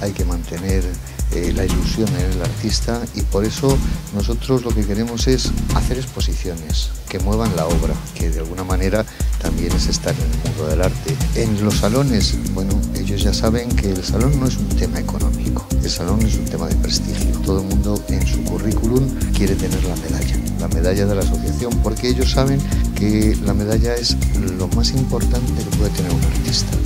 hay que mantener eh, la ilusión en el artista y por eso nosotros lo que queremos es hacer exposiciones que muevan la obra, que de alguna manera también es estar en el mundo del arte. En los salones, bueno, ellos ya saben que el salón no es un tema económico, el salón es un tema de prestigio. Todo el mundo en su currículum quiere tener la medalla, la medalla de la asociación, porque ellos saben que la medalla es lo más importante que puede tener un artista.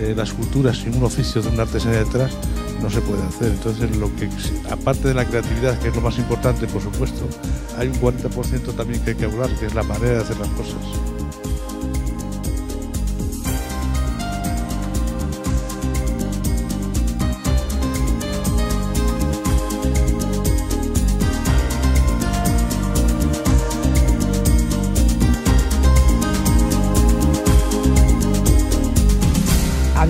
Eh, la escultura sin un oficio de una artesanía detrás no se puede hacer. Entonces, lo que, aparte de la creatividad, que es lo más importante, por supuesto, hay un 40% también que hay que hablar, que es la manera de hacer las cosas.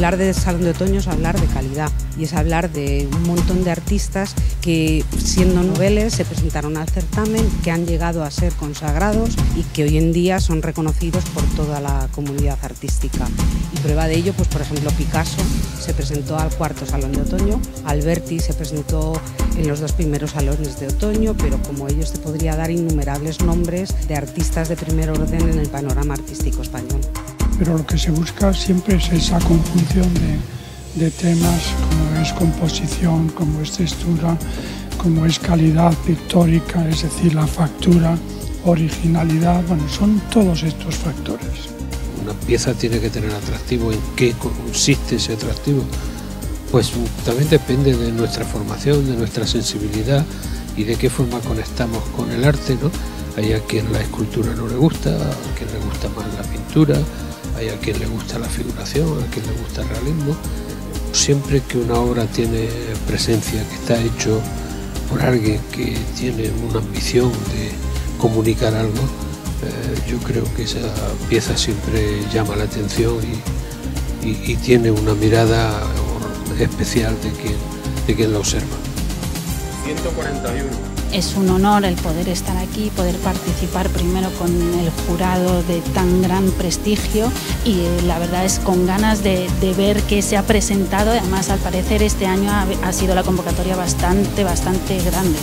Hablar de Salón de Otoño es hablar de calidad y es hablar de un montón de artistas que siendo noveles se presentaron al certamen, que han llegado a ser consagrados y que hoy en día son reconocidos por toda la comunidad artística. Y prueba de ello, pues por ejemplo Picasso se presentó al cuarto Salón de Otoño, Alberti se presentó en los dos primeros salones de otoño, pero como ellos te podría dar innumerables nombres de artistas de primer orden en el panorama artístico español pero lo que se busca siempre es esa conjunción de, temas como es composición, como es textura, como es calidad pictórica, es decir, la factura, originalidad, bueno, son todos estos factores. Una pieza tiene que tener atractivo, ¿en qué consiste ese atractivo? Pues también depende de nuestra formación, de nuestra sensibilidad y de qué forma conectamos con el arte, ¿no? Hay a quien la escultura no le gusta, a quien le gusta más la pintura, hay a quien le gusta la figuración, a quien le gusta el realismo. Siempre que una obra tiene presencia, que está hecho por alguien que tiene una ambición de comunicar algo, eh, yo creo que esa pieza siempre llama la atención y, tiene una mirada especial de quien, de quien la observa. 141 es un honor el poder estar aquí, poder participar primero con el jurado de tan gran prestigio y eh, la verdad es con ganas de, ver qué se ha presentado. Además, al parecer este año ha, ha sido la convocatoria bastante, bastante grande.